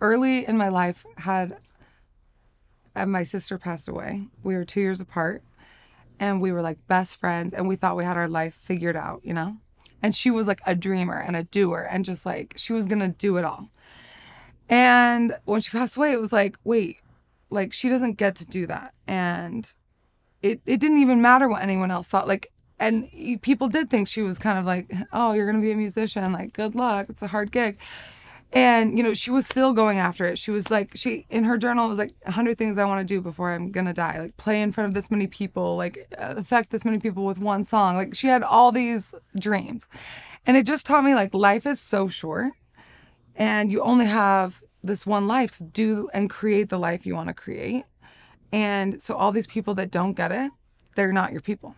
early in my life had and my sister passed away. We were two years apart and we were like best friends and we thought we had our life figured out, you know? And she was like a dreamer and a doer and just like she was gonna do it all. And when she passed away, it was like, wait, like she doesn't get to do that. And it, it didn't even matter what anyone else thought. Like, and people did think she was kind of like, oh, you're gonna be a musician, like good luck. It's a hard gig. And, you know, she was still going after it. She was like, she, in her journal, it was like 100 things I want to do before I'm going to die. Like, play in front of this many people, like, affect this many people with one song. Like, she had all these dreams. And it just taught me, like, life is so short and you only have this one life to do and create the life you want to create. And so, all these people that don't get it, they're not your people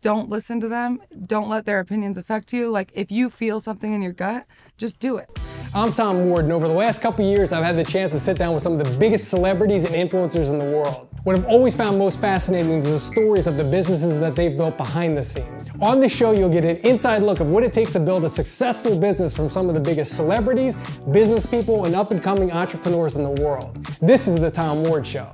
don't listen to them. Don't let their opinions affect you. Like if you feel something in your gut, just do it. I'm Tom Ward, and over the last couple years, I've had the chance to sit down with some of the biggest celebrities and influencers in the world. What I've always found most fascinating is the stories of the businesses that they've built behind the scenes. On this show, you'll get an inside look of what it takes to build a successful business from some of the biggest celebrities, business people, and up and coming entrepreneurs in the world. This is The Tom Ward Show.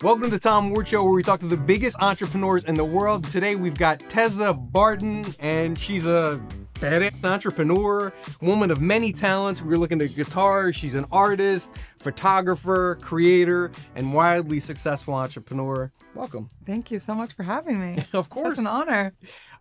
Welcome to the Tom Ward Show, where we talk to the biggest entrepreneurs in the world. Today we've got Tezza Barton, and she's a badass entrepreneur, woman of many talents. We're looking at guitar. She's an artist, photographer, creator, and wildly successful entrepreneur. Welcome. Thank you so much for having me. of course. Such an honor.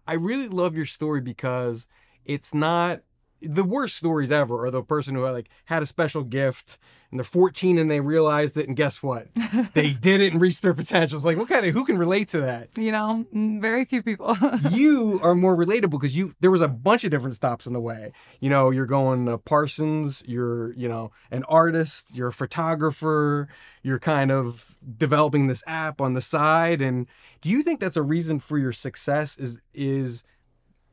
I really love your story because it's not the worst stories ever are the person who like had a special gift and they're 14 and they realized it and guess what? They didn't reach their potential it's like what kind of who can relate to that? You know mm, very few people. You are more relatable because you there was a bunch of different stops in the way. You know you're going to parsons you're you know an artist you're a photographer you're kind of developing this app on the side and do you think that's a reason for your success is is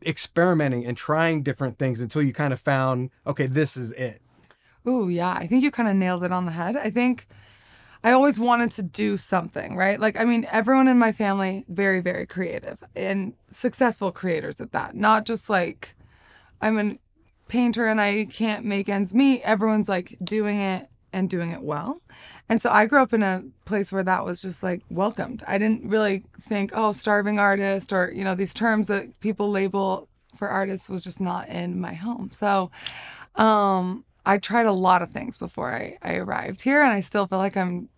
experimenting and trying different things until you kind of found, okay, this is it? Ooh, yeah. I think you kind of nailed it on the head. I think I always wanted to do something, right? Like, I mean, everyone in my family, very, very creative and successful creators at that. Not just like, I'm a painter and I can't make ends meet. Everyone's like doing it and doing it well. And so I grew up in a place where that was just like welcomed. I didn't really think, oh, starving artist or, you know, these terms that people label for artists was just not in my home. So um, I tried a lot of things before I, I arrived here, and I still feel like I'm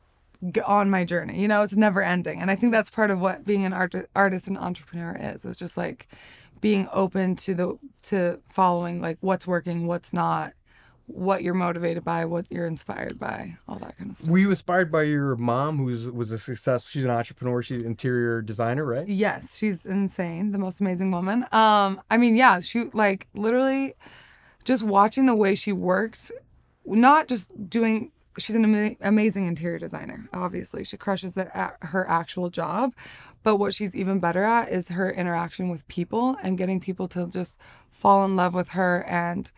on my journey. You know, it's never ending. And I think that's part of what being an art- artist and entrepreneur is, is just like being open to the to following like what's working, what's not, what you're motivated by, what you're inspired by, all that kind of stuff. Were you inspired by your mom, who was a success? She's an entrepreneur. She's an interior designer, right? Yes, she's insane, the most amazing woman. Um, I mean, yeah, she like literally just watching the way she works, not just doing. She's an ama- amazing interior designer. Obviously, she crushes it at her actual job, but what she's even better at is her interaction with people and getting people to just fall in love with her and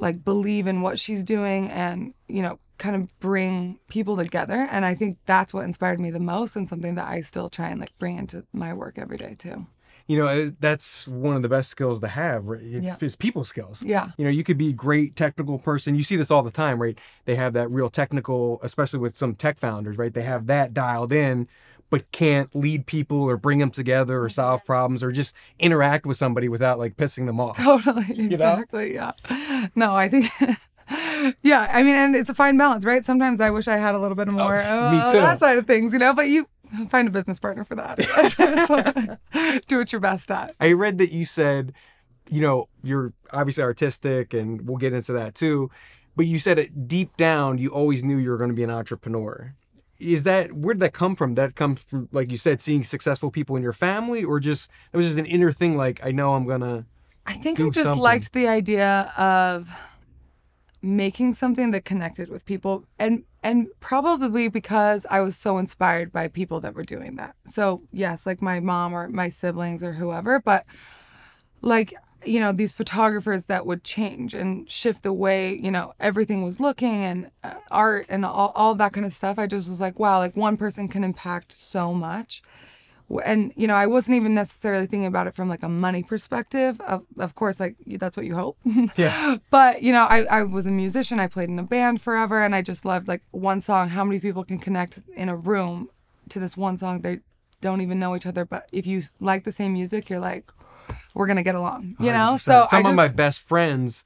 like believe in what she's doing and you know kind of bring people together. And i think that's what inspired me the most and something that i still try and like bring into my work every day too. You know that's one of the best skills to have right? Yeah. is people skills. Yeah. You know you could be a great technical person. You see this all the time right? They have that real technical especially with some tech founders right? They have that dialed in but can't lead people or bring them together or solve problems or just interact with somebody without like pissing them off. Totally. Exactly. Know? Yeah. No, I think. yeah, I mean, and it's a fine balance, right? Sometimes I wish I had a little bit oh, more oh, me uh, too. that side of things, you know. But you find a business partner for that. do what you're best at. I read that you said, you know, you're obviously artistic, and we'll get into that too. But you said it deep down, you always knew you were going to be an entrepreneur is that where did that come from? That comes from, like you said, seeing successful people in your family, or just it was just an inner thing. Like I know I'm gonna. I think I just something. liked the idea of making something that connected with people, and and probably because I was so inspired by people that were doing that. So yes, like my mom or my siblings or whoever, but like you know these photographers that would change and shift the way you know everything was looking and uh, art and all, all that kind of stuff i just was like wow like one person can impact so much And you know, I wasn't even necessarily thinking about it from like a money perspective. Of of course, like that's what you hope. Yeah. But you know, I, I was a musician. I played in a band forever, and I just loved like one song. How many people can connect in a room to this one song? They don't even know each other, but if you like the same music, you're like, we're gonna get along. You know. So some I of my best friends,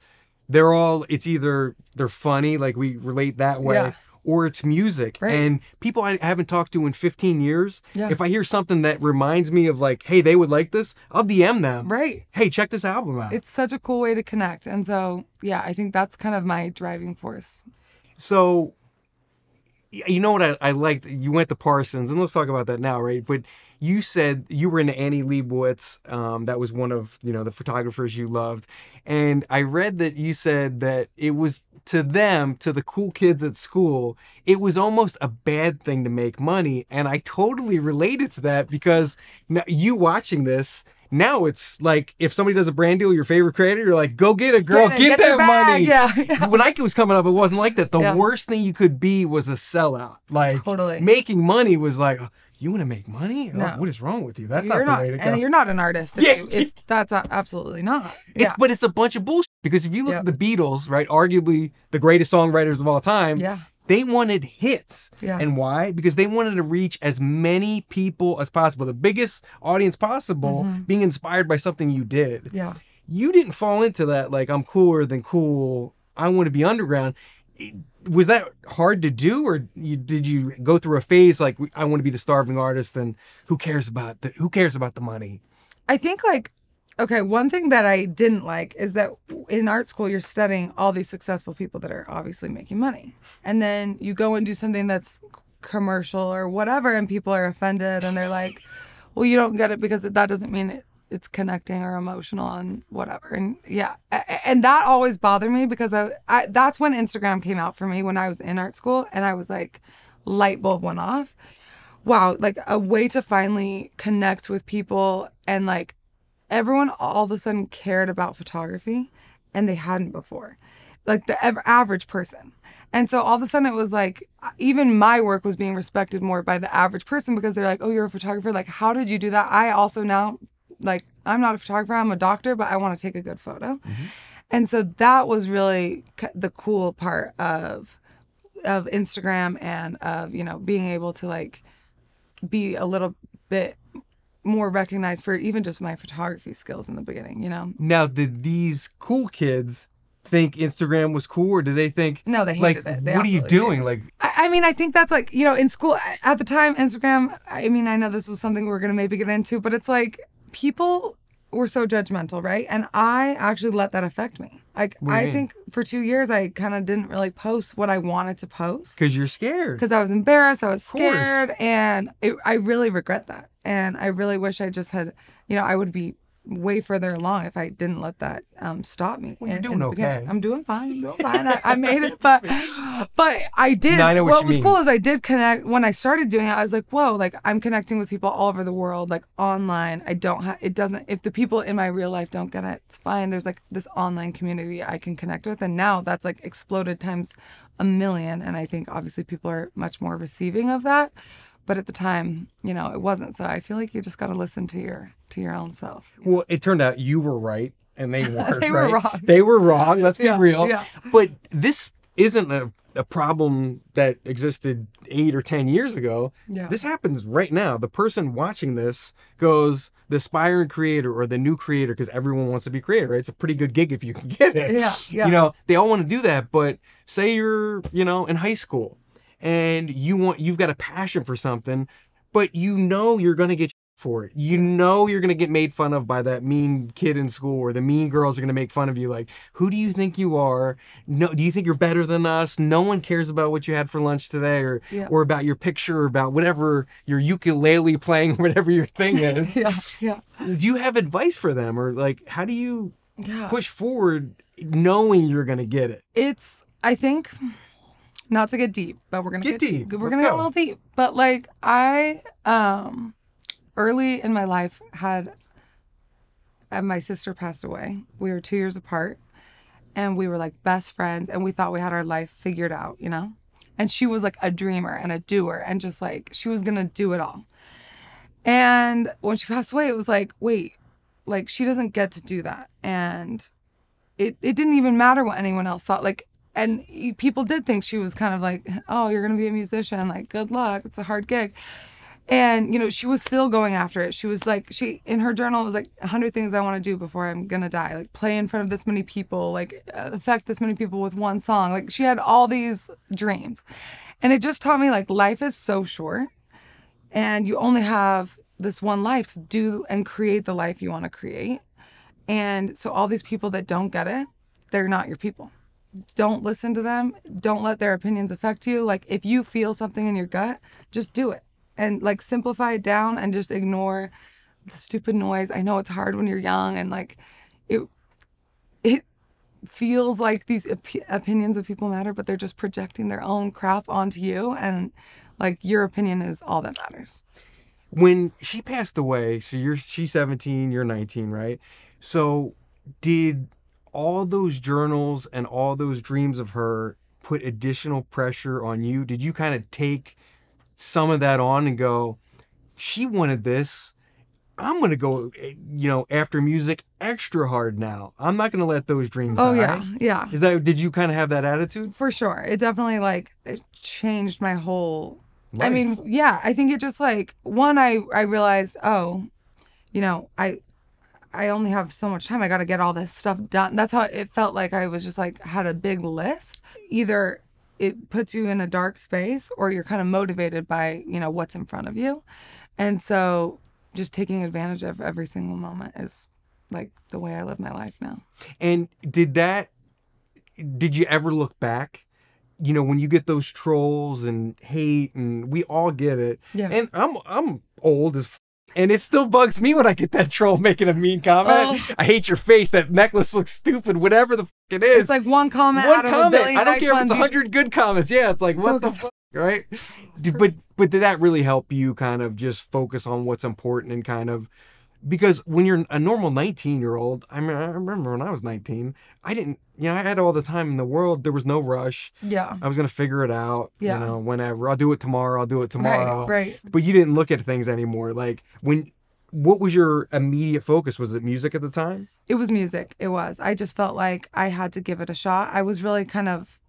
they're all it's either they're funny, like we relate that way, Yeah. or it's music. Right. And people I haven't talked to in 15 years, Yeah. if I hear something that reminds me of like, hey, they would like this, I'll DM them. right. Hey, check this album out. It's such a cool way to connect, and so yeah, I think that's kind of my driving force. So, you know what I, I liked? You went to Parsons, and let's talk about that now, right? But you said you were into Annie Leibovitz. Um, that was one of you know the photographers you loved, and I read that you said that it was to them, to the cool kids at school, it was almost a bad thing to make money, and I totally related to that because now you watching this. Now it's like if somebody does a brand deal, your favorite creator, you're like, go get it, girl, Get get, it, get your that money. bag, yeah. when I was coming up, it wasn't like that. The Yeah. worst thing you could be was a sellout. Like Totally. making money was like, "Oh, you want to make money? Oh, what is wrong with you? That's you're not the not, way to go. and you're not an artist. If, Yeah, you- if that's a- absolutely not. It's, But it's a bunch of bullshit because if you look Yeah. at the Beatles, right, arguably the greatest songwriters of all time, Yeah. They wanted hits. Yeah. And why? Because they wanted to reach as many people as possible, the biggest audience possible, being inspired by something you did. Mm-hmm. yeah. you didn't fall into that like I'm cooler than cool. I want to be underground. Was that hard to do, or you, did you go through a phase like I want to be the starving artist, and who cares about the who cares about the money? I think like okay, one thing that I didn't like is that in art school you're studying all these successful people that are obviously making money. And then you go and do something that's commercial or whatever and people are offended and they're like, "Well, you don't get it because that doesn't mean it it's connecting or emotional and whatever." And yeah, and that always bothered me because I, I that's when Instagram came out for me when I was in art school and I was like light bulb went off wow, like a way to finally connect with people and like everyone all of a sudden cared about photography and they hadn't before. Like the ev- average person. And so all of a sudden it was like uh, even my work was being respected more by the average person because they're like, "Oh, you're a photographer. Like how did you do that?" I also now like I'm not a photographer, I'm a doctor, but I want to take a good photo. Mm-hmm. And so that was really the cool part of of Instagram and of, you know, being able to like be a little bit more recognized for even just my photography skills in the beginning, you know? Now, did these cool kids think Instagram was cool, or did they think No, they like hated it. They what are you doing? Like I, I mean, I think that's like, you know, in school at the time, Instagram, I mean, I know this was something we are going to maybe get into, but it's like people were so judgmental, right? And I actually let that affect me. Like, What do you I mean? think for two years, I kind of didn't really post what I wanted to post. because you're scared. because I was embarrassed, I was scared, and it, I really regret that. And I really wish I just had, you know, I would be way further along if I didn't let that um, stop me. Well, you're in- doing in the beginning. okay. I'm doing fine. I'm doing fine. I, I made it, but but I did. No, I know what what was mean. cool is I did connect when I started doing it. I was like, whoa, like I'm connecting with people all over the world, like online. I don't have it doesn't if the people in my real life don't get it, it's fine. There's like this online community I can connect with, and now that's like exploded times a million. And I think obviously people are much more receiving of that. But at the time, you know, it wasn't. So I feel like you just got to listen to your to your own self. Well, it turned out you were right and they weren't. They were wrong. They were wrong. Let's be Yeah, real. yeah. But this isn't a, a problem that existed eight or 10 years ago. Yeah. This happens right now. The person watching this goes, the aspiring creator or the new creator, because everyone wants to be creator. Right? It's a pretty good gig if you can get it. Yeah, yeah. You know, they all want to do that. But say you're, you know, in high school and you want, you've got a passion for something, but you know you're going to get for it. You know you're going to get made fun of by that mean kid in school or the mean girls are going to make fun of you like, "Who do you think you are? No, do you think you're better than us? No one cares about what you had for lunch today or Yeah. or about your picture or about whatever your ukulele playing whatever your thing is." Yeah, yeah, Do you have advice for them or like how do you yeah. push forward knowing you're going to get it? it's I think not to get deep, but we're gonna Get get, deep. We're Let's gonna get a little deep. But like I um early in my life had uh, my sister passed away. We were two years apart and we were like best friends and we thought we had our life figured out, you know? And she was like a dreamer and a doer and just like she was gonna do it all. And when she passed away, it was like, wait, like she doesn't get to do that. And it, it didn't even matter what anyone else thought. Like, and people did think she was kind of like, oh, you're going to be a musician. Like, good luck. It's a hard gig. And, you know, she was still going after it. She was like, she, in her journal, was like 100 things I want to do before I'm going to die. Like, play in front of this many people, like, uh, affect this many people with one song. Like, she had all these dreams. And it just taught me, like, life is so short and you only have this one life to do and create the life you want to create. And so all these people that don't get it, they're not your people. Don't listen to them. Don't let their opinions affect you. Like if you feel something in your gut, just do it. And like simplify it down and just ignore the stupid noise. I know it's hard when you're young and like it it feels like these op- opinions of people matter, but they're just projecting their own crap onto you and like your opinion is all that matters. when she passed away, so you're she's 17, you're 19, right? So did all those journals and all those dreams of her put additional pressure on you? Did you kind of take some of that on and go, she wanted this. I'm gonna go, eh, you know, after music extra hard now. I'm not gonna let those dreams Oh die. yeah, yeah. Is that did you kind of have that attitude? For sure. It definitely like it changed my whole I mean, yeah, I think it just like one I I realized, oh, you know, I I only have so much time. I got to get all this stuff done. That's how it felt like I was just like had a big list. Either it puts you in a dark space or you're kind of motivated by, you know, what's in front of you. And so just taking advantage of every single moment is like the way I live my life now. And did that did you ever look back? You know, when you get those trolls and hate and we all get it. Yeah. And I'm I'm old as and it still bugs me when I get that troll making a mean comment. Oh. I hate your face. That necklace looks stupid. Whatever the f- it is. It's like one comment one out of comment. I don't care if it's a hundred good comments. Yeah, it's like what the Focus. fuck, right? But but did that really help you kind of just focus on what's important and kind of because when you're a normal 19 year old, I mean, I remember when I was 19, I didn't, you know, I had all the time in the world. There was no rush. Yeah. I was gonna figure it out. Yeah. You know, whenever I'll do it tomorrow. I'll do it tomorrow. Right, right. But you didn't look at things anymore. Like when, what was your immediate focus? Was it music at the time? It was music. It was. I just felt like I had to give it a shot. I was really kind of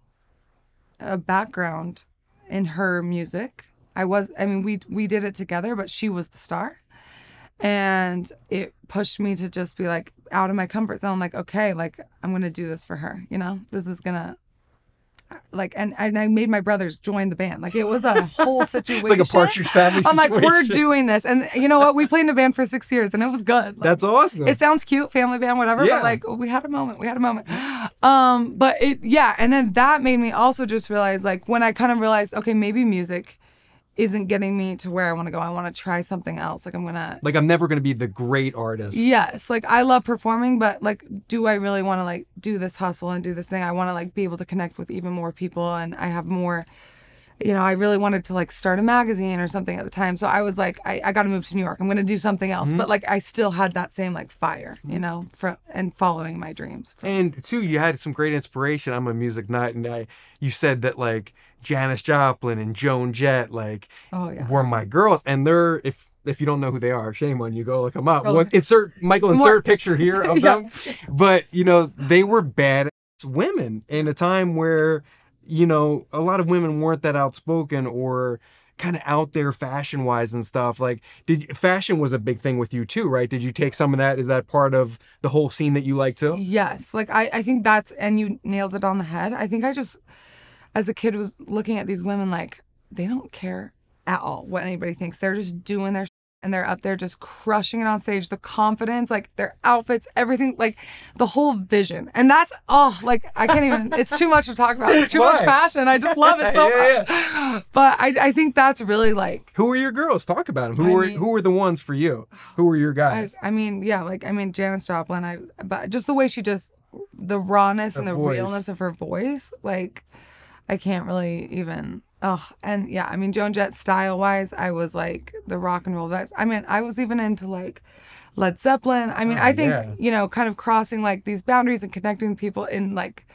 a background in her music. I was I mean we we did it together, but she was the star. And it pushed me to just be like out of my comfort zone like okay, like I'm going to do this for her, you know? This is going to like and and I made my brothers join the band. Like it was a whole situation. It's like a Partridge Family I'm like, we're doing this, and you know what? We played in a band for six years, and it was good. Like, That's awesome. it sounds cute, family band, whatever. Yeah. But like, we had a moment. We had a moment. Um, but it, yeah, and then that made me also just realize, like, when I kind of realized, okay, maybe music isn't getting me to where I want to go. I want to try something else. Like, I'm gonna. like I'm never gonna be the great artist. Yes, like I love performing, but like, do I really want to like do this hustle and do this thing? I want to like be able to connect with even more people, and I have more. You know, I really wanted to like start a magazine or something at the time. So I was like, I, I got to move to New York. I'm going to do something else. Mm-hmm. But like, I still had that same like fire, you know, mm-hmm. for, and following my dreams. And two, you had some great inspiration. I'm a music nut, and I you said that like Janis Joplin and Joan Jett like Oh, yeah. were my girls, and they're if if you don't know who they are, shame on you. Go look them up. One, insert Michael. More- Insert picture here of Yeah. them. But you know they were bad women in a time where you know a lot of women weren't that outspoken or kind of out there fashion wise and stuff like did fashion was a big thing with you too right did you take some of that is that part of the whole scene that you like too Yes, like I, I think that's and you nailed it on the head. I think I just, as a kid, was looking at these women like they don't care at all what anybody thinks. They're just doing their and they're up there just crushing it on stage. The confidence, like their outfits, everything, like the whole vision. And that's oh, like I can't even. It's too much to talk about. It's too much Why? fashion. I just love it so Yeah, much. But I, I think that's really like Who were your girls? Talk about them. Who I were mean- who were the ones for you? Who were your guys? I mean, yeah, like I mean, Janis Joplin. I but just the way she just the rawness and the voice. realness of her voice, like I can't really even. Oh, and yeah, I mean, Joan Jett style wise, I was like the rock and roll vibes. I mean, I was even into like Led Zeppelin. I mean, Oh, I think yeah. you know, kind of crossing like these boundaries and connecting with people in like,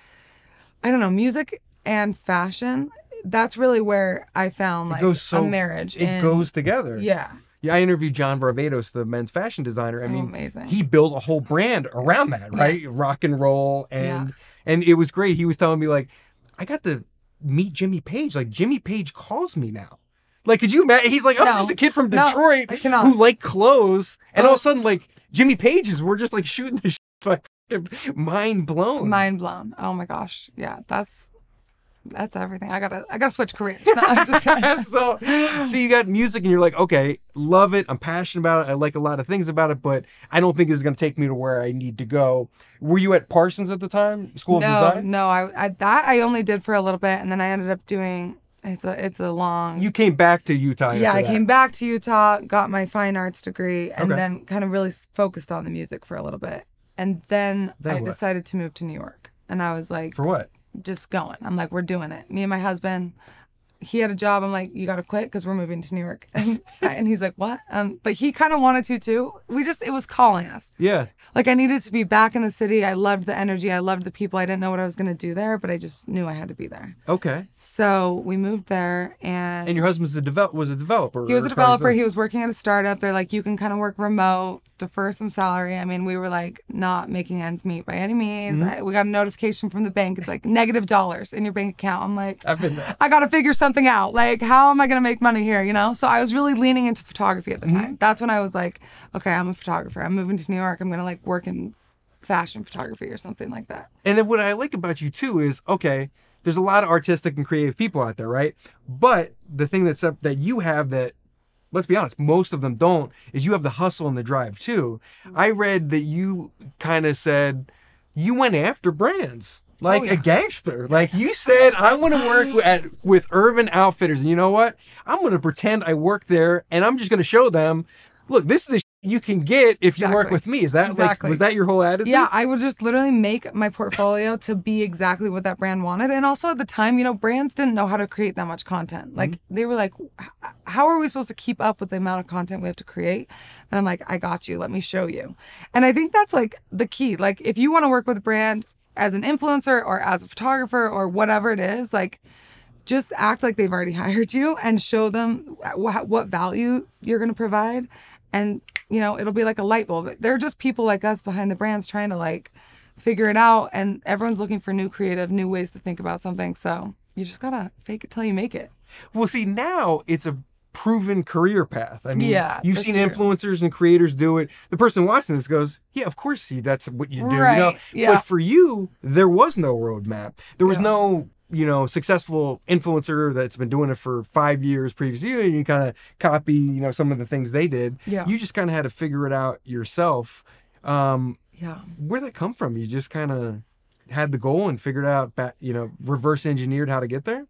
I don't know, music and fashion. That's really where I found like goes so a marriage. it goes together. Yeah. Yeah, I interviewed John Varvatos, the men's fashion designer. I oh, mean, amazing. he built a whole brand around that, right? Rock and roll, and Yeah. and it was great. He was telling me like, I got to meet Jimmy Page. Like Jimmy Page calls me now. Like, could you imagine? He's like, I'm No. just a kid from Detroit cannot. who like clothes, and all of Oh. a sudden, like Jimmy Pages, we're just like shooting this like mind blown. Mind blown. Oh my gosh. Yeah, that's that's everything. I gotta I gotta switch careers. No, just so, so you got music, and you're like, okay, love it. I'm passionate about it. I like a lot of things about it, but I don't think it's going to take me to where I need to go. Were you at Parsons at the time, School no, of Design? no, I, I that I only did for a little bit, and then I ended up doing. It's a it's a long. You came back to Utah. yeah, I that. came back to Utah, got my fine arts degree, and Okay. then kind of really focused on the music for a little bit, and then, Then I what? decided to move to New York, and I was like, for what? Just going. I'm like, we're doing it. Me and my husband. He had a job. I'm like, you got to quit because we're moving to New York. And, and he's like, what? Um, but he kind of wanted to too. We just, it was calling us. Yeah. Like I needed to be back in the city. I loved the energy. I loved the people. I didn't know what I was going to do there, but I just knew I had to be there. Okay. So we moved there and And your husband's a develop was a developer. he was a developer. He was working at a startup. They're like, you can kind of work remote, defer some salary. I mean, we were like not making ends meet by any means. Mm-hmm. I, we got a notification from the bank. It's like negative dollars in your bank account. I'm like, I've been there. I got to figure something out. Like, how am I going to make money here? You know? So I was really leaning into photography at the Mm-hmm. time. That's when I was like, okay, I'm a photographer. I'm moving to New York. I'm going to like work in fashion photography or something like that. And then what I like about you too is okay, there's a lot of artistic and creative people out there, right? But the thing that's up that you have that let's be honest, most of them don't, is you have the hustle and the drive too. I read that you kind of said you went after brands. Like Oh, yeah. a gangster. Like you said, I want to work at with Urban Outfitters. And you know what? I'm going to pretend I work there and I'm just going to show them, look, this is the sh- you can get if you work with me. Is that like, Exactly. was that your whole attitude? Yeah, I would just literally make my portfolio to be exactly what that brand wanted. And also at the time, you know, brands didn't know how to create that much content. Mm-hmm. Like they were like, how are we supposed to keep up with the amount of content we have to create? And I'm like, I got you. Let me show you. And I think that's like the key. Like if you want to work with a brand as an influencer or as a photographer or whatever it is, like just act like they've already hired you and show them wh- what value you're going to provide. And you know it'll be like a light bulb. They're just people like us behind the brands trying to like figure it out and everyone's looking for new creative new ways to think about something. So you just gotta fake it till you make it. Well, see, now it's a proven career path. I mean, Yeah, you've seen true. influencers and creators do it. The person watching this goes, "Yeah, of course, see, that's what you do." You know? Right, yeah. But for you, there was no roadmap. There was Yeah. no, you know, successful influencer that's been doing it for five years previously, and you kind of copy, you know, some of the things they did. Yeah. You just kind of had to figure it out yourself. Um, yeah where'd that come from? You just kind of had the goal and figured out, you know, reverse engineered how to get there.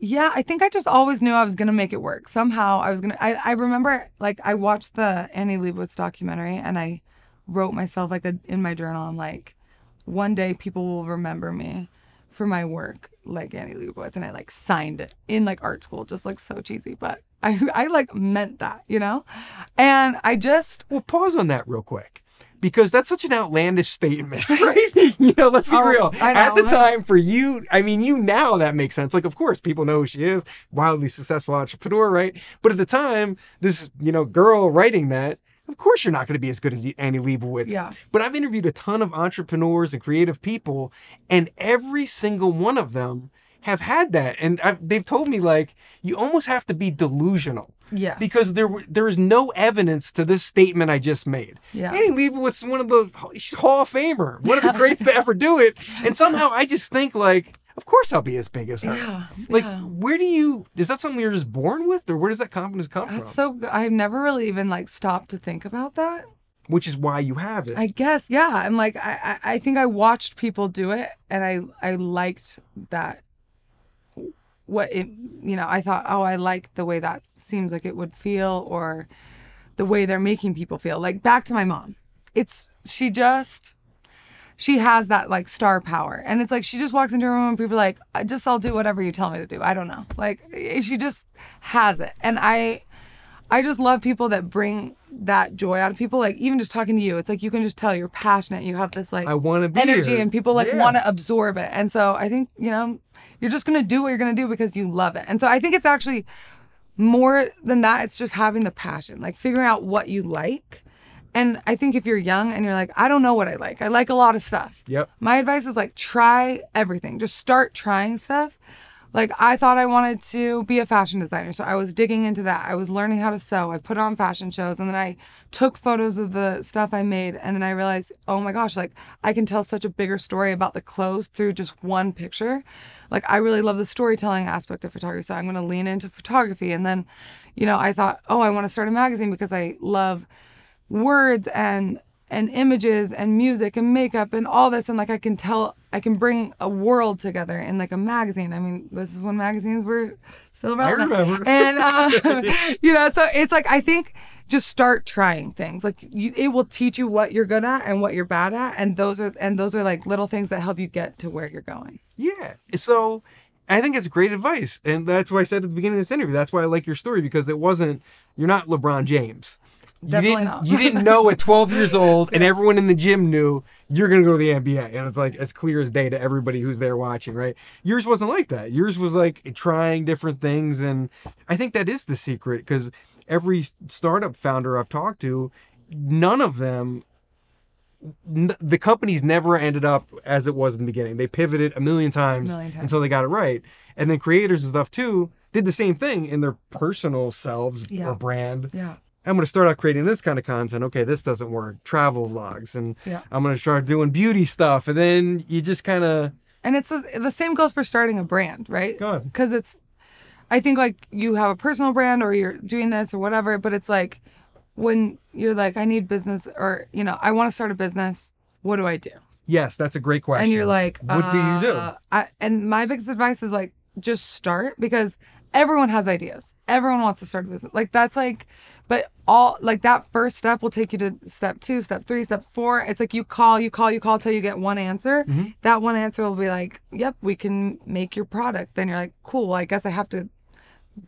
Yeah, I think I just always knew I was gonna make it work. Somehow I was gonna. I, I remember like I watched the Annie Leibovitz documentary and I wrote myself like a, in my journal. I'm like, one day people will remember me for my work like Annie Leibovitz, and I like signed it in like art school, just like so cheesy, but I I like meant that, you know, and I just Well, pause on that real quick. Because that's such an outlandish statement, right? you know, let's be Oh, real. I At know. the time, for you, I mean, you now that makes sense. Like, of course, people know who she is, wildly successful entrepreneur, right? But at the time, this, you know, girl writing that, of course, you're not going to be as good as Annie Leibovitz. Yeah. But I've interviewed a ton of entrepreneurs and creative people, and every single one of them have had that. And I've, they've told me, like, you almost have to be delusional Yes. because there there is no evidence to this statement I just made. Yeah. Annie Leibovitz is one of the she's Hall of Famer, one of the greats to ever do it, and somehow I just think like, of course I'll be as big as her. Yeah, Like, yeah. where do you? Is that something you're just born with, or where does that confidence come that's from? so. I've never really even like stopped to think about that. Which is why you have it. I guess, yeah. I'm like, I, I I think I watched people do it, and I, I liked that. What it, you know, I thought, oh, I like the way that seems like it would feel, or the way they're making people feel. Like back to my mom, it's she just, she has that like star power, and it's like she just walks into a room and people are like, I just I'll do whatever you tell me to do. I don't know, like eh, she just has it, and I, I just love people that bring that joy out of people. Like even just talking to you, it's like you can just tell you're passionate. You have this like I want to be energy, here. and people like Yeah. want to absorb it. And so I think you know you're just gonna do what you're gonna do because you love it. And so I think it's actually more than that, it's just having the passion, like figuring out what you like. And I think if you're young and you're like, I don't know what I like, I like a lot of stuff. Yep. My advice is like, try everything. Just start trying stuff. Like, I thought I wanted to be a fashion designer. So I was digging into that. I was learning how to sew. I put on fashion shows and then I took photos of the stuff I made. And then I realized, oh my gosh, like, I can tell such a bigger story about the clothes through just one picture. Like, I really love the storytelling aspect of photography. So I'm going to lean into photography. And then, you know, I thought, oh, I want to start a magazine because I love words and and images and music and makeup and all this and like I can tell I can bring a world together in like a magazine. I mean, this is when magazines were still relevant. remember. And uh, you know, so it's like I think just start trying things. Like you, it will teach you what you're good at and what you're bad at, and those are and those are like little things that help you get to where you're going. Yeah. So I think it's great advice. And that's why I said at the beginning of this interview, that's why I like your story because it wasn't, you're not LeBron James. You didn't, not. you didn't know at 12 years old and everyone in the gym knew you're going to go to the NBA. And it's like as clear as day to everybody who's there watching, right? Yours wasn't like that. Yours was like trying different things. And I think that is the secret because every startup founder I've talked to, none of them n- the companies never ended up as it was in the beginning. They pivoted a million times, Million times. until they got it right. And then creators and stuff too did the same thing in their personal selves Yeah. or brand. Yeah. I'm going to start out creating this kind of content. Okay, this doesn't work. Travel vlogs, and Yeah. I'm going to start doing beauty stuff, and then you just kind of And it's the, the same goes for starting a brand, right? Go on. Because it's, I think like you have a personal brand or you're doing this or whatever, but it's like when you're like, I need business or, you know, I want to start a business. What do I do? yes, that's a great question. And you're like, what do you do? uh, I, and my biggest advice is like, just start because everyone has ideas. Everyone wants to start a business. Like that's like, but all like that first step will take you to step two, step three, step four. It's like you call, you call, you call till you get one answer. Mm-hmm. That one answer will be like, yep, we can make your product. Then you're like, cool. Well, I guess I have to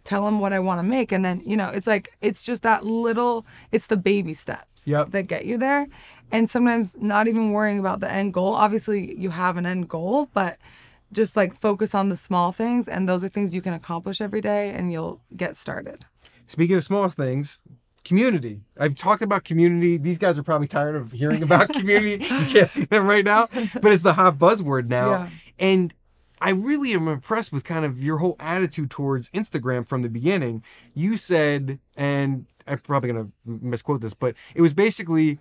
tell them what I want to make. And then, you know, it's like, it's just that little, it's the baby steps Yep. that get you there. And sometimes not even worrying about the end goal. Obviously, you have an end goal, but just like focus on the small things. And those are things you can accomplish every day and you'll get started. Speaking of small things, community. I've talked about community. These guys are probably tired of hearing about community. You can't see them right now, but it's the hot buzzword now. Yeah. And I really am impressed with kind of your whole attitude towards Instagram from the beginning. You said, and I'm probably going to misquote this, but it was basically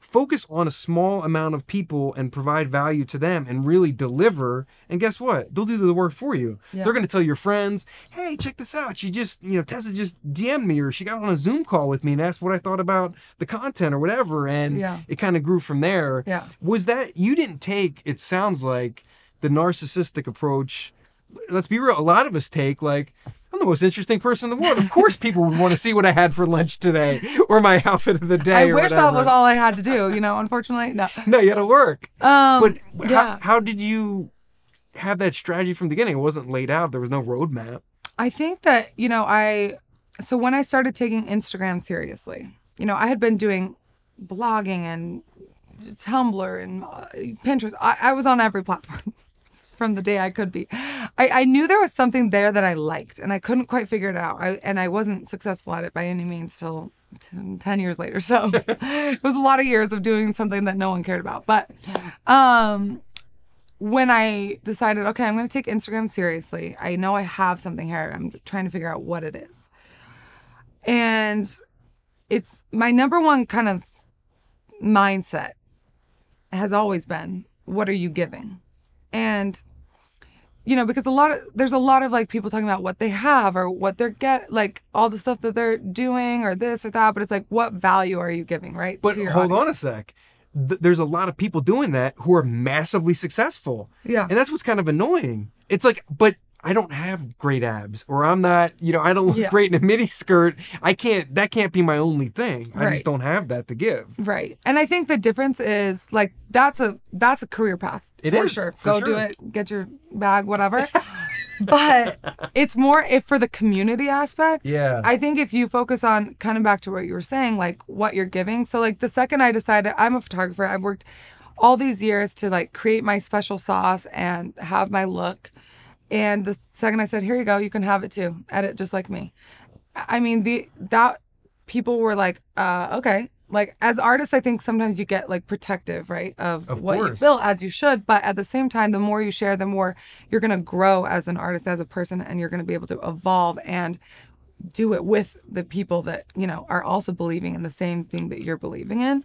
focus on a small amount of people and provide value to them and really deliver and guess what they'll do the work for you Yeah. they're going to tell your friends hey check this out she just you know Tezza just dm'd me or she got on a zoom call with me and asked what i thought about the content or whatever and Yeah. it kind of grew from there Yeah. was that you didn't take it sounds like the narcissistic approach let's be real a lot of us take like i'm the most interesting person in the world of course people would want to see what i had for lunch today or my outfit of the day I wish that was all I had to do, you know, unfortunately. No. no you had to work Um, but yeah. how, how did you have that strategy from the beginning it wasn't laid out there was no roadmap I think that, you know, I, so when I started taking Instagram seriously, you know, I had been doing blogging and Tumblr and uh, Pinterest. I, I was on every platform from the day I could be. I, I knew there was something there that I liked and I couldn't quite figure it out. I, and I wasn't successful at it by any means till t- 10 years later. So it was a lot of years of doing something that no one cared about. But, um, when I decided, okay, I'm going to take Instagram seriously, I know I have something here. I'm trying to figure out what it is. And it's my number one kind of mindset has always been what are you giving? And you know, because a lot of there's a lot of like people talking about what they have or what they're get like all the stuff that they're doing or this or that, but it's like what value are you giving, right? but hold audience? on a sec Th- there's a lot of people doing that who are massively successful Yeah. and that's what's kind of annoying it's like but I don't have great abs, or I'm not, you know, I don't look Yeah. great in a mini skirt. I can't, that can't be my only thing. I Right. just don't have that to give. Right. And I think the difference is like that's a that's a career path. It for is, sure. for Go do it, get your bag, whatever. but it's more if for the community aspect. Yeah. I think if you focus on kind of back to what you were saying, like what you're giving. So like the second I decided I'm a photographer, I've worked all these years to like create my special sauce and have my look. And the second I said, here you go, you can have it too. Edit just like me. I mean, the that people were like, uh, okay. Like as artists, I think sometimes you get like protective, right, of, Of what you course. built as you should. But at the same time, the more you share, the more you're gonna grow as an artist, as a person, and you're gonna be able to evolve and do it with the people that you know are also believing in the same thing that you're believing in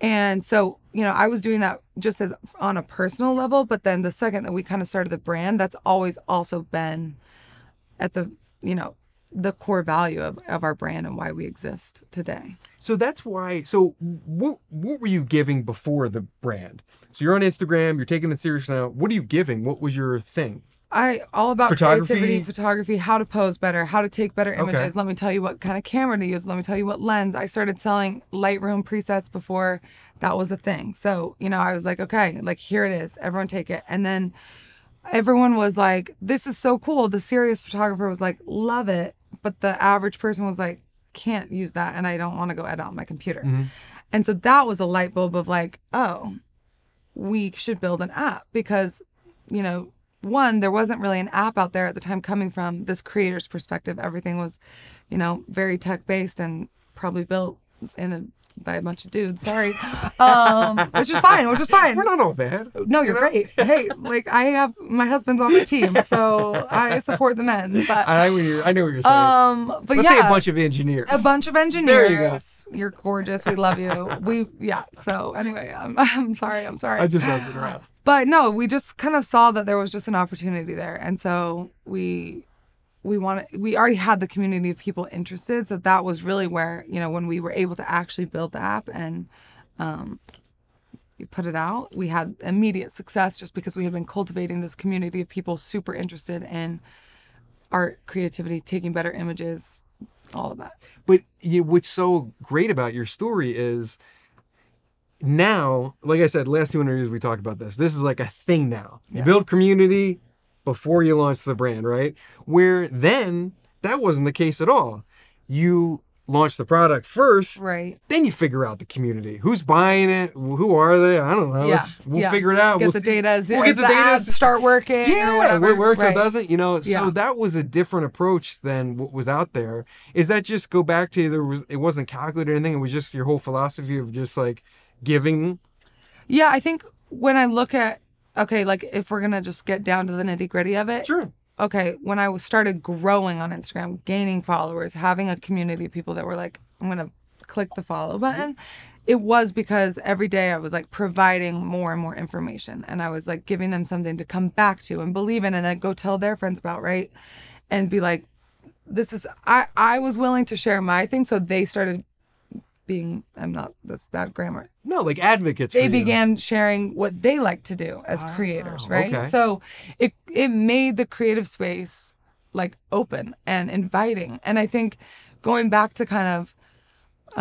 and so you know i was doing that just as on a personal level but then the second that we kind of started the brand that's always also been at the you know the core value of, of our brand and why we exist today So that's why. So what what were you giving before the brand? So you're on Instagram. You're taking it serious now. What are you giving? What was your thing? I all about Photography? creativity, photography, how to pose better, how to take better Okay. images. Let me tell you what kind of camera to use. Let me tell you what lens. I started selling Lightroom presets before that was a thing. So, you know, I was like, okay, like here it is. Everyone take it. And then everyone was like, this is so cool. The serious photographer was like, love it. But the average person was like, can't use that and I don't want to go edit on my computer. Mm-hmm. And so that was a light bulb of like, oh, we should build an app because, you know, one, there wasn't really an app out there at the time coming from this creator's perspective. Everything was, you know, very tech based and probably built in a by a bunch of dudes. Sorry. Um, which is fine, which is fine. We're not all bad. No, you're great. Hey, like I have my husband's on my team, so I support the men. But I know what you're, I know what you're saying. um, but Let's yeah, say a bunch of engineers. a bunch of engineers. There you go. You're gorgeous. We love you. We yeah. So anyway, I'm, I'm sorry. I'm sorry. I just messed it around. but no, we just kind of saw that there was just an opportunity there, and so we we wanted we already had the community of people interested, so that was really where you know when we were able to actually build the app and um, put it out, we had immediate success just because we had been cultivating this community of people super interested in art, creativity, taking better images, all of that. But you, what's so great about your story is now, like I said, last two interviews we talked about this. This is like a thing now. You build community before you launch the brand, right? Where then that wasn't the case at all. You launch the product first, Right. then you figure out the community. Who's buying it? Who are they? I don't know. Yeah, Let's, we'll yeah. figure it out. Get we'll the data as, We'll get the the data. start working or yeah, whatever. where works right. doesn't, you know. So Yeah. that was a different approach than what was out there. Is that just go back to there was it wasn't calculated or anything? It was just your whole philosophy of just like giving. Yeah, I think when I look at okay, like if we're gonna just get down to the nitty gritty of it, Sure. okay, when I was started growing on Instagram, gaining followers, having a community of people that were like, I'm gonna click the follow mm-hmm. button, it was because every day I was like providing more and more information and I was like giving them something to come back to and believe in and then go tell their friends about, right? And be like, this is I I was willing to share my thing, so they started being I'm not that's bad grammar No, like advocates. they began sharing what they like to do as creators, right? Okay. So it it made the creative space like open and inviting. And I think going back to kind of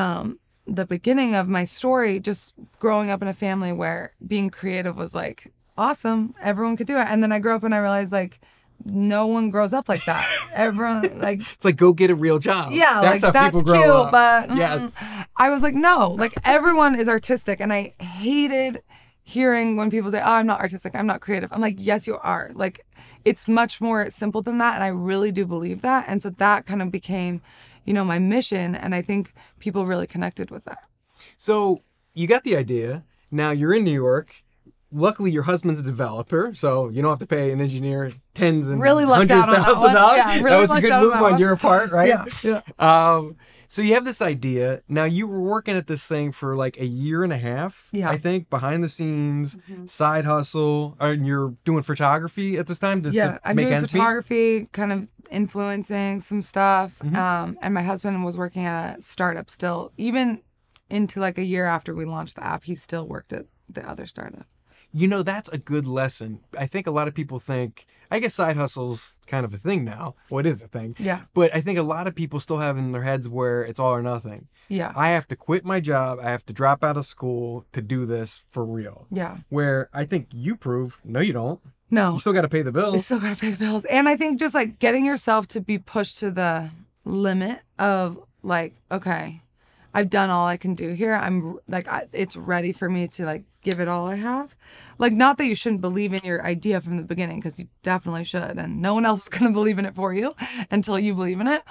um the beginning of my story, just growing up in a family where being creative was like awesome, everyone could do it. And then I grew up and I realized like no one grows up like that. Everyone like It's like go get a real job. yeah, that's like how that's people cute, grow up. but mm, yes. I was like, no, like everyone is artistic, and I hated hearing when people say, "Oh, I'm not artistic, I'm not creative." I'm like, yes, you are. Like, it's much more simple than that, and I really do believe that, and so that kind of became, you know, my mission, and I think people really connected with that. So you got the idea. Now you're in New York. Luckily, your husband's a developer, so you don't have to pay an engineer tens and Really hundreds out on that thousand one. dollars. Yeah, really that was a good out on move on your part, right? Yeah, yeah. Um, so you have this idea. Now you were working at this thing for like a year and a half, Yeah. Mm-hmm. I think, behind the scenes, side hustle, and you're doing photography at this time to, yeah, to I'm make doing ends meet. photography, kind of influencing some stuff. Mm-hmm. Um, and my husband was working at a startup still, even into like a year after we launched the app. He still worked at the other startup. You know, that's a good lesson. I think a lot of people think, I guess side hustle's kind of a thing now. Well, it is a thing. Yeah, But I think a lot of people still have in their heads where it's all or nothing. yeah, I have to quit my job. I have to drop out of school to do this for real. yeah. Where I think you prove, no, you don't. No, You still got to pay the bills. you still gotta pay the bills. And I think just like getting yourself to be pushed to the limit of like, okay, I've done all I can do here. I'm like, I, it's ready for me to like give it all I have. Like, not that you shouldn't believe in your idea from the beginning, because you definitely should, and no one else is going to believe in it for you until you believe in it.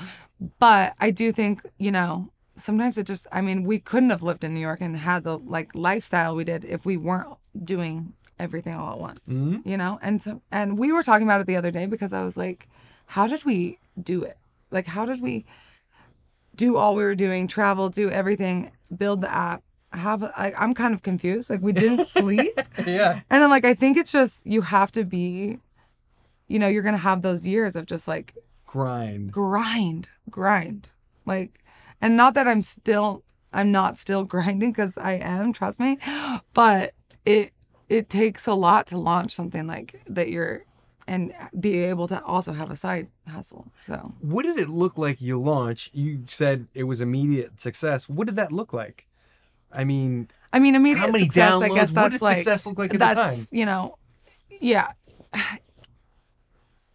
But I do think, you know, sometimes it just, I mean, we couldn't have lived in New York and had the like lifestyle we did if we weren't doing everything all at once, mm-hmm. you know? And so, and we were talking about it the other day because I was like, how did we do it? Like, how did we do all we were doing, travel, do everything, build the app, have, like, I'm kind of confused. Like, we didn't sleep. Yeah. And I'm like, I think it's just, you have to be, you know, you're going to have those years of just like Grind. grind, grind. Like, and not that I'm still, I'm not still grinding because I am, trust me, but it, it takes a lot to launch something like that you're, and be able to also have a side hustle. So, What did it look like you launch? You said it was immediate success. What did that look like? I mean, I mean, immediate How many success, I downloads? guess What that's did like, success look like at the that's, you know, yeah.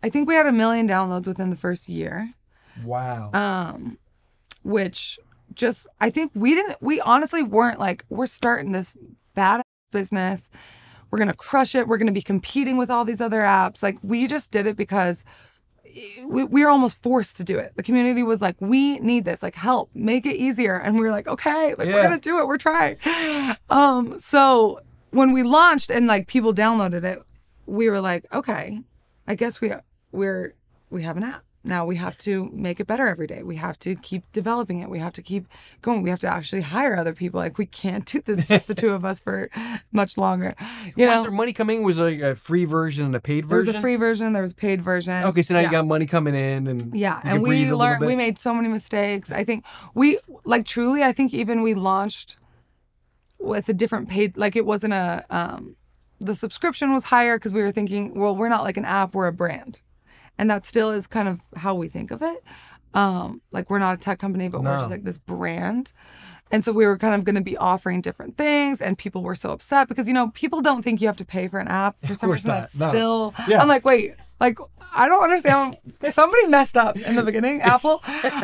I think we had a million downloads within the first year. wow. um which just i think we didn't we honestly weren't like we're starting this bad business we're gonna crush it we're gonna be competing with all these other apps like we just did it because we, we were almost forced to do it. The community was like we need this like help make it easier. And we were like okay like Yeah. we're gonna do it we're trying. Um so when we launched and like people downloaded it we were like okay i guess we we're we have an app now we have to make it better every day we have to keep developing it we have to keep going we have to actually hire other people like we can't do this just the two of us for much longer you was know there money coming? Was there like a free version and a paid version? there was a free version there was a paid version Okay, so now Yeah. you got money coming in, and Yeah, and we learned. We made so many mistakes. I think we like truly. I think even we launched with a different paid. Like it wasn't a. Um, the subscription was higher because we were thinking, well, we're not like an app, we're a brand, and that still is kind of how we think of it. Um, like we're not a tech company, but we're just like this brand. And so we were kind of going to be offering different things, and people were so upset because you know people don't think you have to pay for an app for some reason. not. That's No. still. Yeah. I'm like, wait, like I don't understand. Somebody messed up in the beginning, Apple,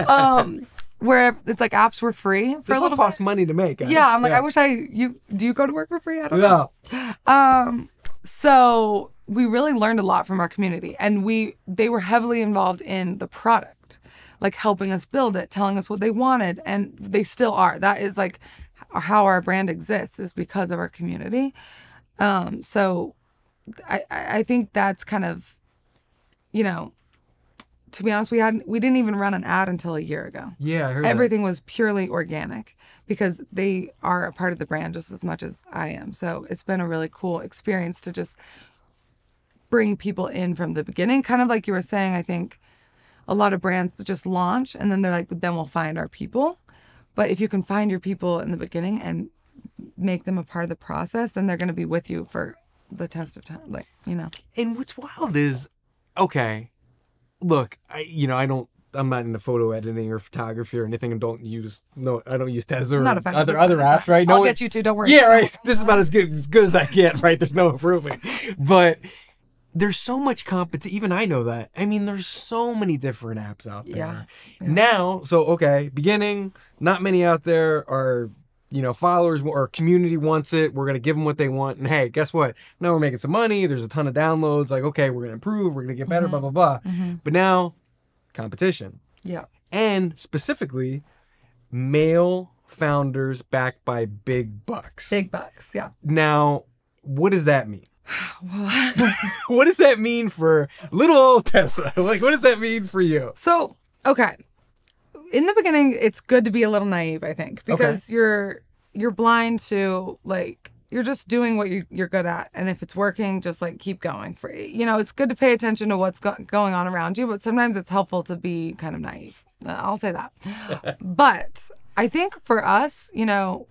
um, where it's like apps were free for This a little costs bit. money to make. Guys. Yeah, I'm like, I wish I you do you go to work for free? I don't know. No. Um, so we really learned a lot from our community, and we they were heavily involved in the product, like helping us build it, telling us what they wanted, and they still are. That is like how our brand exists is because of our community. Um, so I I think that's kind of, you know, to be honest, we hadn't we didn't even run an ad until a year ago Yeah, I heard that. everything was purely organic because they are a part of the brand just as much as I am. So it's been a really cool experience to just bring people in from the beginning. Kind of like you were saying, I think a lot of brands just launch and then they're like, then we'll find our people. But if you can find your people in the beginning and make them a part of the process, then they're going to be with you for the test of time. Like, you know. And what's wild is, okay, look, I you know I don't. I'm not into photo editing or photography or anything, and don't use no. I don't use Tezza or not other other apps, right? No I'll one- get you too. Don't worry. Yeah, right. This is about as good as good as I get, right? There's no improving. But there's so much competition. Even I know that. I mean, there's so many different apps out there. Yeah, yeah. Now, so okay, beginning, not many out there are, you know, followers or community wants it. We're gonna give them what they want, and hey, guess what? Now we're making some money. There's a ton of downloads. Like, okay, we're gonna improve. We're gonna get better. Mm-hmm. Blah blah blah. Mm-hmm. But now, competition Yeah. and specifically male founders backed by big bucks. Big bucks. Yeah. Now, what does that mean? what does that mean for little old Tezza? Like, what does that mean for you? So, okay. In the beginning, it's good to be a little naive, I think, because you're you're blind to like you're just doing what you, you're good at, and if it's working, just like keep going. For you know, it's good to pay attention to what's go- going on around you, but sometimes it's helpful to be kind of naive. Uh, I'll say that. but I think for us, you know,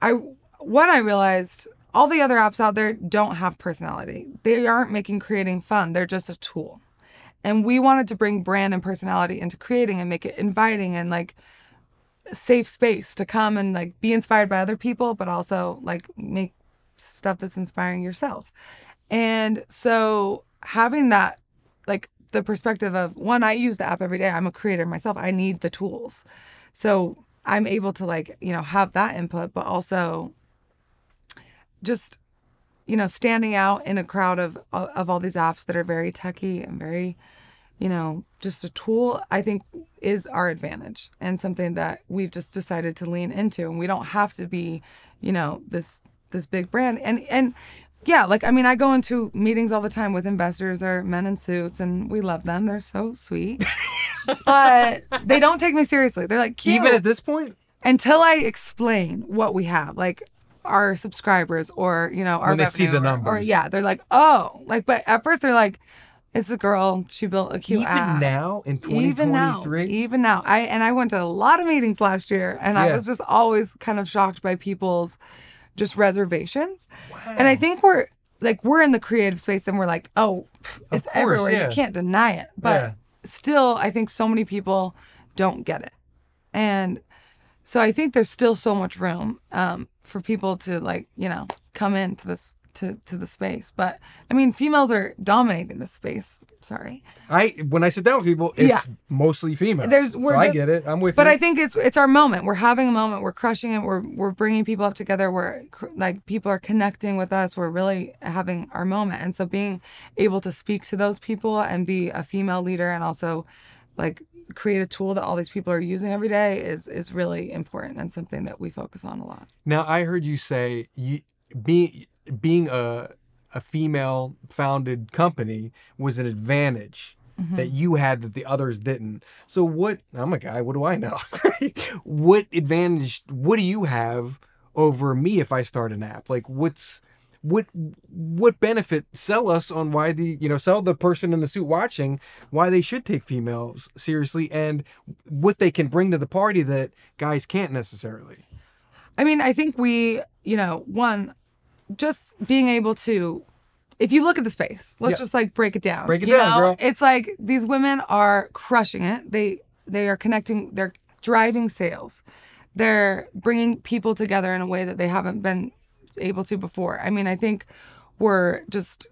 I what I realized all the other apps out there don't have personality. They aren't making creating fun. They're just a tool. And we wanted to bring brand and personality into creating and make it inviting and like a safe space to come and like be inspired by other people, but also like make stuff that's inspiring yourself. And so having that like the perspective of one, I use the app every day. I'm a creator myself. I need the tools. So I'm able to like, you know, have that input, but also just you know standing out in a crowd of uh, of all these apps that are very techy and very you know just a tool i think is our advantage and something that we've just decided to lean into. And we don't have to be you know this this big brand. And and yeah like i mean i go into meetings all the time with investors or men in suits and we love them. They're so sweet. But they don't take me seriously. They're like Cute. Even at this point, until I explain what we have, like our subscribers or you know our When they see the or- or, numbers. yeah, they're like, oh, like, but at first they're like, it's a girl, she built a cute even app. now in Even now, 2023, even now, I and I went to a lot of meetings last year, and I was just always kind of shocked by people's just reservations. And I think we're like we're in the creative space, and we're like, oh, it's course, everywhere. yeah. You can't deny it. But Yeah. still, I think so many people don't get it, and so I think there's still so much room um, for people to like you know come into this to to the space. But I mean, females are dominating this space. Sorry. I when I sit down with people, it's Yeah. mostly females. There's- so we're I just- get it. I'm with you. But you. I think it's it's our moment. We're having a moment. We're crushing it. We're we're bringing people up together. We're like people are connecting with us. We're really having our moment. And so being able to speak to those people and be a female leader and also like create a tool that all these people are using every day is is really important and something that we focus on a lot. Now I heard you say you being being a a female founded company was an advantage Mm-hmm. that you had that the others didn't. So what I'm a guy, what do I know? what advantage what do you have over me if I start an app? Like what's what what benefit sell us on why the you know sell the person in the suit watching why they should take females seriously and what they can bring to the party that guys can't necessarily I mean, I think we, you know, one, just being able to, if you look at the space, let's Yeah. just like break it down. Break it you down, know? girl. It's like these women are crushing it. They they are connecting. They're driving sales. They're bringing people together in a way that they haven't been able to before. I mean, I think we're just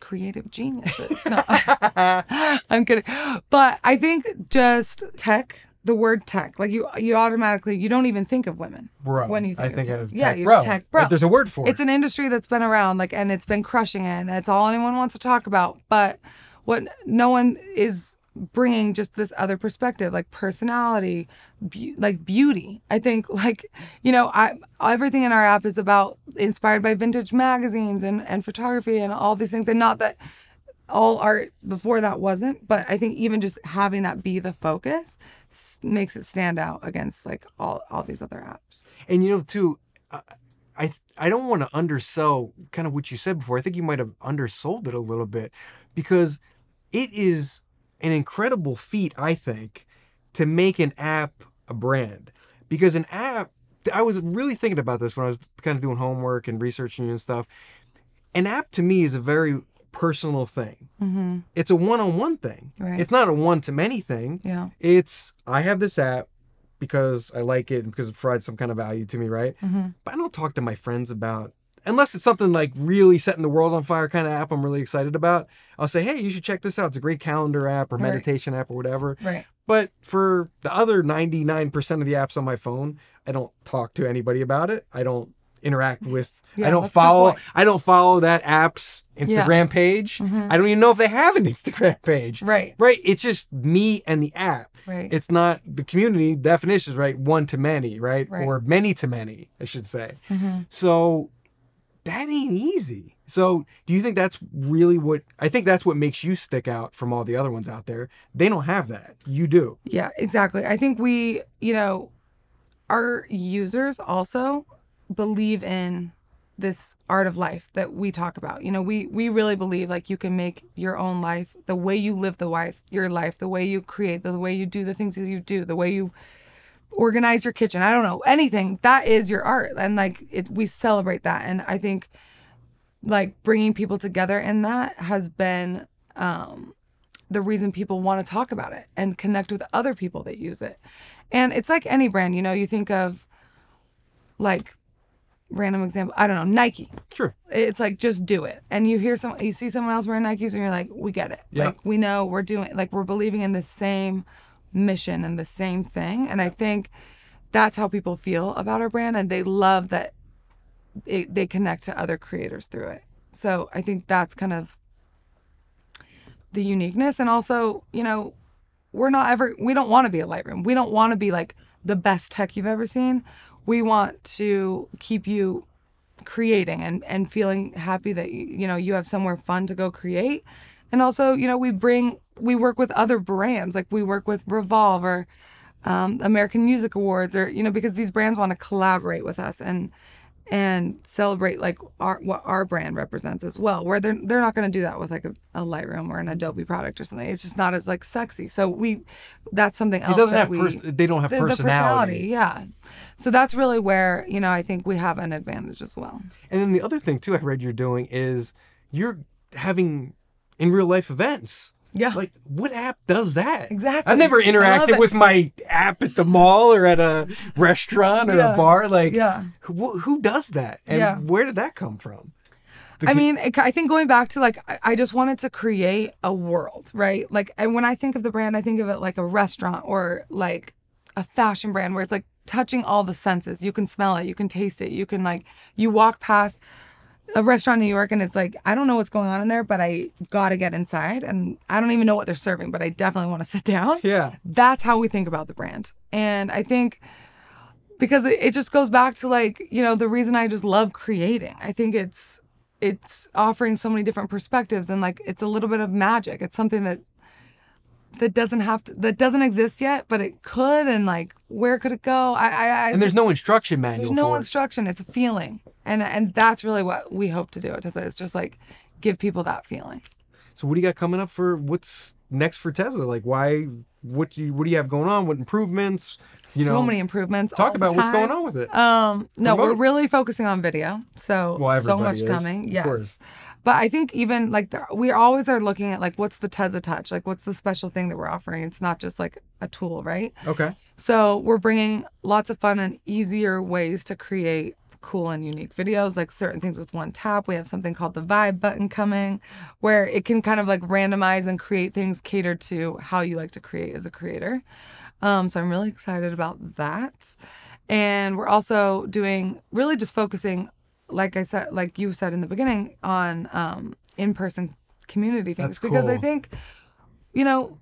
creative geniuses. No, I'm kidding. But I think just tech, the word tech, like you, you automatically, you don't even think of women bro. when you think I of think tech. of yeah, tech you bro. tech bro. Like, there's a word for it. It's an industry that's been around, like, and it's been crushing it, and it's all anyone wants to talk about. But what no one is bringing just this other perspective, like personality, be- like beauty. I think, like, you know, I everything in our app is about inspired by vintage magazines and and photography and all these things, and not that all art before that wasn't but i think even just having that be the focus makes it stand out against like all all these other apps And you know, too, I I, I don't want to undersell kind of what you said before. I think you might have undersold it a little bit because it is an incredible feat, I think, to make an app a brand. Because an app, I was really thinking about this when I was kind of doing homework and researching and stuff. An app to me is a very personal thing. mm-hmm. It's a one-on-one thing. Right. It's not a one-to-many thing. yeah It's I have this app because I like it and because it provides some kind of value to me, right? mm-hmm. But I don't talk to my friends about unless it's something like really setting the world on fire kind of app I'm really excited about. I'll say, hey, you should check this out. It's a great calendar app or Right. meditation app or whatever. right But for the other 99% of the apps on my phone, I don't talk to anybody about it. I don't interact with Yeah, I don't that's a good follow. I don't follow that app's Instagram page. Mhm. I don't even know if they have an Instagram page. right Right? It's just me and the app. right It's not the community definition is right one to many, right? Right. Or many to many, I should say. mm-hmm. So that ain't easy. So do you think that's really what I think that's what makes you stick out from all the other ones out there? They don't have that. You do. yeah exactly i think we you know our users also believe in this art of life that we talk about you know we we really believe like you can make your own life the way you live the life your life the way you create the way you do the things that you do the way you organize your kitchen. I don't know anything. That is your art and like it we celebrate that and i think like bringing people together in that has been um the reason people want to talk about it and connect with other people that use it. And it's like any brand you know you think of like random example i don't know nike. Sure. it's like just do it. And you hear some you see someone else wearing nikes and you're like we get it. Yeah. like we know we're doing like we're believing in the same mission and the same thing and i think that's how people feel about our brand and they love that it, they connect to other creators through it. So I think that's kind of the uniqueness. And also, you know, we're not ever, we don't want to be a Lightroom. We don't want to be like the best tech you've ever seen. We want to keep you creating and, and feeling happy that, you, you know, you have somewhere fun to go create. And also, you know, we bring, we work with other brands, like we work with Revolve or um, American Music Awards, or, you know, because these brands want to collaborate with us and, and celebrate like our what our brand represents as well. Where they're they're not going to do that with like a, a Lightroom or an Adobe product or something. It's just not as like sexy. So we that's something else It doesn't that have we they don't have the, the personality. yeah. So that's really where you know I think we have an advantage as well. And then the other thing too I read you're doing is you're having in real life events. Yeah. Like what app does that? Exactly. I've never interacted with my app at the mall or at a restaurant or Yeah. a bar. Like Yeah. who, who does that? And Yeah. where did that come from? The I mean, I think going back to like, I just wanted to create a world, right? Like, and when I think of the brand, I think of it like a restaurant or like a fashion brand where it's like touching all the senses. You can smell it, you can taste it, you can like, you walk past a restaurant in New York and it's like, I don't know what's going on in there, but I gotta get inside and I don't even know what they're serving, but I definitely want to sit down. yeah. That's how we think about the brand. And I think because it, it just goes back to like, you know, the reason I just love creating. I think it's it's offering so many different perspectives and like it's a little bit of magic. It's something that that doesn't have to that doesn't exist yet, but it could and like where could it go? I I, I And there's no instruction manual there's no it. instruction. It's a feeling. And and that's really what we hope to do at Tezza. It's just like give people that feeling. So what do you got coming up for what's next for Tezza? Like why what do you what do you have going on? What improvements? You so know, many improvements. talk about what's going on with it. Um, no, Promote we're really focusing on video. So Well, so much is, coming. of Yes. course. But I think even like the, we always are looking at like what's the Tezza touch, like what's the special thing that we're offering. It's not just like a tool, right? okay. So we're bringing lots of fun and easier ways to create cool and unique videos, like certain things with one tap. We have something called the Vibe button coming, where it can kind of like randomize and create things catered to how you like to create as a creator. Um, so I'm really excited about that. And we're also doing really just focusing, like I said, like you said in the beginning, on um, in-person community things. That's because I think, you know,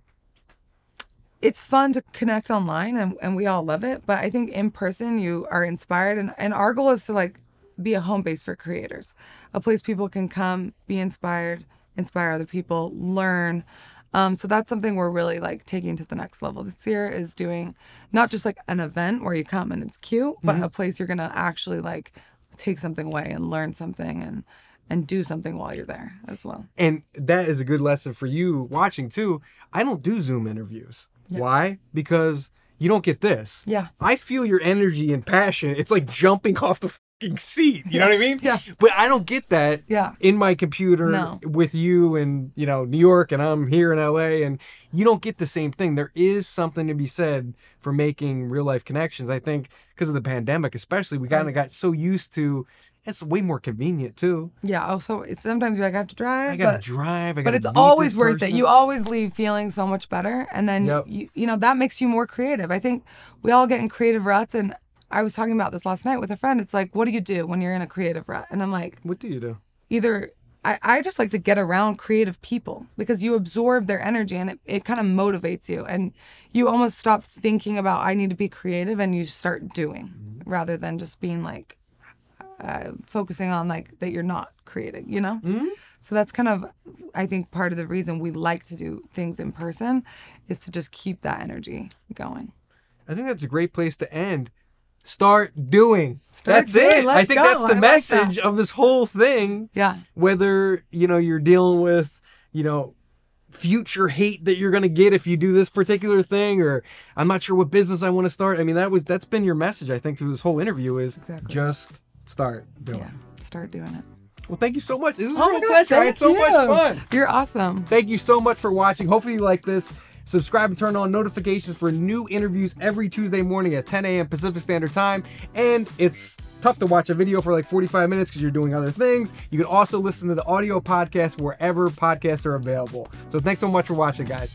it's fun to connect online and, and we all love it but i think in person you are inspired and, and our goal is to like be a home base for creators a place people can come be inspired inspire other people learn. Um, so that's something we're really like taking to the next level. This year is doing not just like an event where you come and it's cute but a place you're gonna actually like take something away and learn something and and do something while you're there as well And that is a good lesson for you watching too. I don't do Zoom interviews. Why? Because you don't get this. Yeah. I feel your energy and passion. It's like jumping off the seat. You know what I mean? Yeah. But I don't get that Yeah. in my computer No. with you and, you know, New York and I'm here in LA and you don't get the same thing. There is something to be said for making real life connections. I think because of the pandemic, especially, we kind of got so used to it's way more convenient too. yeah also it's sometimes you're like i have to drive I gotta but- drive. I but gotta it's meet always worth it. You always leave feeling so much better, and then Yep. you you know that makes you more creative. I think we all get in creative ruts, and I was talking about this last night with a friend. It's like, what do you do when you're in a creative rut? And I'm like, What do you do? either I, I just like to get around creative people because you absorb their energy and it, it kind of motivates you and you almost stop thinking about I need to be creative and you start doing rather than just being like uh, focusing on like that you're not creating, you know? So that's kind of, I think, part of the reason we like to do things in person is to just keep that energy going. I think that's a great place to end. Start doing. Start that's doing. it. I Let's think go. that's the I like message that. of this whole thing. Yeah. Whether, you know, you're dealing with, you know, future hate that you're going to get if you do this particular thing or I'm not sure what business I want to start. I mean, that was that's been your message I think through this whole interview is Exactly. just start doing. Yeah. Start doing it. Well, thank you so much. This is a Oh real gosh, pleasure. I had so much fun. You're awesome. Thank you so much for watching. Hopefully you like this. Subscribe and turn on notifications for new interviews every Tuesday morning at 10 a.m. Pacific Standard Time. And it's tough to watch a video for like 45 minutes because you're doing other things. You can also listen to the audio podcast wherever podcasts are available. So thanks so much for watching, guys.